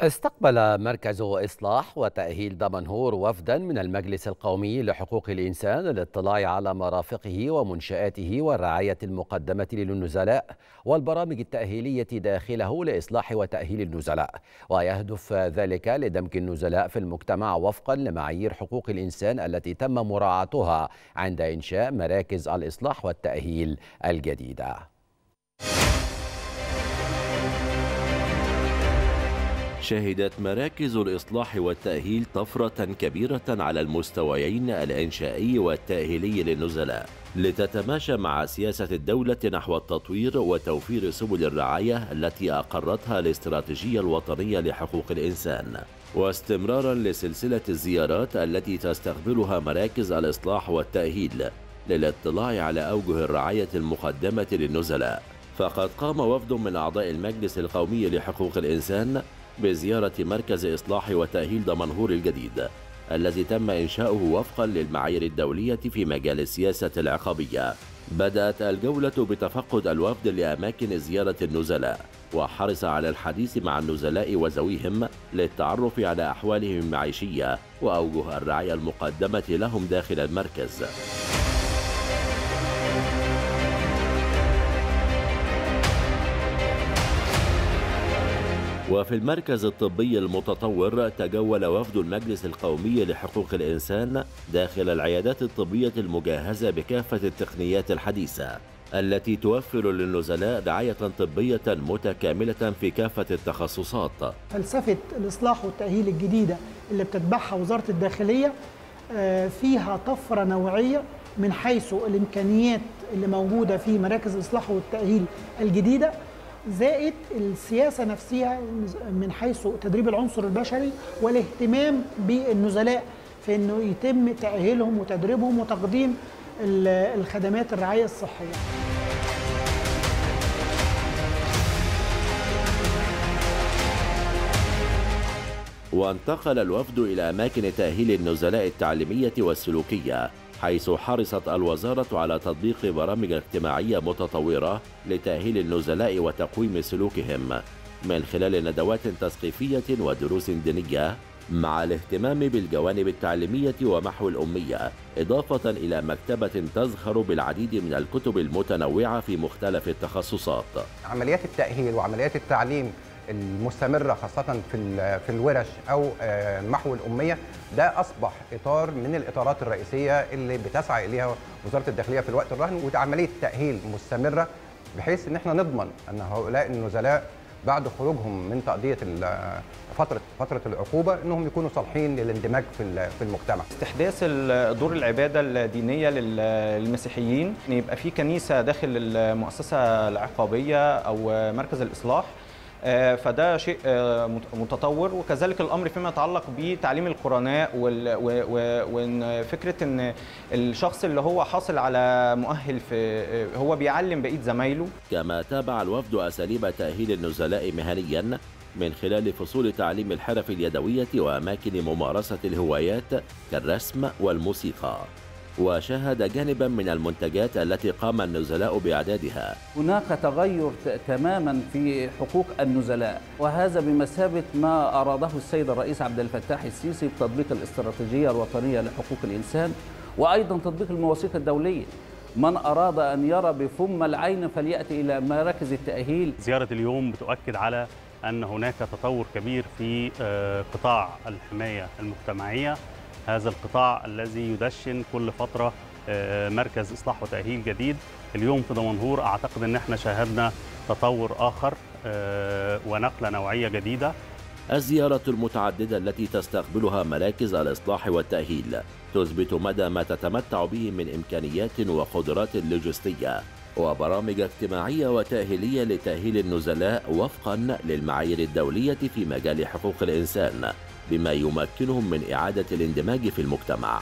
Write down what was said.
استقبل مركز إصلاح وتأهيل دمنهور وفدا من المجلس القومي لحقوق الإنسان للاطلاع على مرافقه ومنشآته والرعاية المقدمة للنزلاء والبرامج التأهيلية داخله لإصلاح وتأهيل النزلاء. ويهدف ذلك لدمج النزلاء في المجتمع وفقا لمعايير حقوق الإنسان التي تم مراعاتها عند إنشاء مراكز الإصلاح والتأهيل الجديدة. شهدت مراكز الإصلاح والتأهيل طفرة كبيرة على المستويين الإنشائي والتأهيلي للنزلاء لتتماشى مع سياسة الدولة نحو التطوير وتوفير سبل الرعاية التي أقرتها الاستراتيجية الوطنية لحقوق الإنسان. واستمرارا لسلسلة الزيارات التي تستقبلها مراكز الإصلاح والتأهيل للاطلاع على أوجه الرعاية المقدمة للنزلاء. فقد قام وفد من أعضاء المجلس القومي لحقوق الإنسان بزيارة مركز إصلاح وتأهيل دمنهور الجديد الذي تم إنشاؤه وفقا للمعايير الدولية في مجال السياسة العقابية. بدأت الجولة بتفقد الوفد لأماكن زيارة النزلاء وحرص على الحديث مع النزلاء وزويهم للتعرف على أحوالهم المعيشية وأوجه الرعاية المقدمة لهم داخل المركز. وفي المركز الطبي المتطور تجول وفد المجلس القومي لحقوق الإنسان داخل العيادات الطبية المجهزة بكافة التقنيات الحديثة التي توفر للنزلاء رعاية طبية متكاملة في كافة التخصصات. فلسفة الإصلاح والتأهيل الجديدة اللي بتتبعها وزارة الداخلية فيها طفرة نوعية من حيث الإمكانيات اللي موجودة في مراكز الإصلاح والتأهيل الجديدة. زائد السياسة نفسها من حيث تدريب العنصر البشري والاهتمام بالنزلاء في إنه يتم تأهيلهم وتدريبهم وتقديم الخدمات الرعاية الصحية. وانتقل الوفد إلى أماكن تأهيل النزلاء التعليمية والسلوكية حيث حرصت الوزارة على تطبيق برامج اجتماعية متطورة لتأهيل النزلاء وتقويم سلوكهم من خلال ندوات تثقيفية ودروس دينية مع الاهتمام بالجوانب التعليمية ومحو الأمية إضافة إلى مكتبة تزخر بالعديد من الكتب المتنوعة في مختلف التخصصات. عمليات التأهيل وعمليات التعليم المستمرة خاصة في في الورش أو محو الأمية ده أصبح إطار من الإطارات الرئيسية اللي بتسعى إليها وزارة الداخلية في الوقت الراهن ودي عمليه تأهيل مستمرة بحيث إن إحنا نضمن أن هؤلاء النزلاء بعد خروجهم من تقضية فترة فترة العقوبة إنهم يكونوا صالحين للاندماج في في المجتمع. استحداث دور العبادة الدينية للمسيحيين يبقى في كنيسة داخل المؤسسة العقابية أو مركز الإصلاح فده شيء متطور. وكذلك الأمر فيما يتعلق بتعليم القرناء وإن فكرة إن الشخص اللي هو حاصل على مؤهل في هو بيعلم بقية زمايله. كما تابع الوفد أساليب تأهيل النزلاء مهنيا من خلال فصول تعليم الحرف اليدوية وأماكن ممارسة الهوايات كالرسم والموسيقى. وشاهد جانبا من المنتجات التي قام النزلاء بأعدادها. هناك تغير تماما في حقوق النزلاء وهذا بمثابة ما أراده السيد الرئيس عبد الفتاح السيسي بتطبيق الاستراتيجية الوطنية لحقوق الإنسان وأيضا تطبيق المواثيق الدولية. من أراد أن يرى بفم العين فليأتي إلى مراكز التأهيل. زيارة اليوم بتؤكد على أن هناك تطور كبير في قطاع الحماية المجتمعية هذا القطاع الذي يدشن كل فترة مركز إصلاح وتأهيل جديد. اليوم في دمنهور أعتقد أن إحنا شاهدنا تطور آخر ونقلة نوعية جديدة. الزيارة المتعددة التي تستقبلها مراكز الإصلاح والتأهيل تثبت مدى ما تتمتع به من إمكانيات وقدرات لوجستية وبرامج اجتماعية وتأهيلية لتأهيل النزلاء وفقا للمعايير الدولية في مجال حقوق الإنسان. بما يمكنهم من إعادة الاندماج في المجتمع.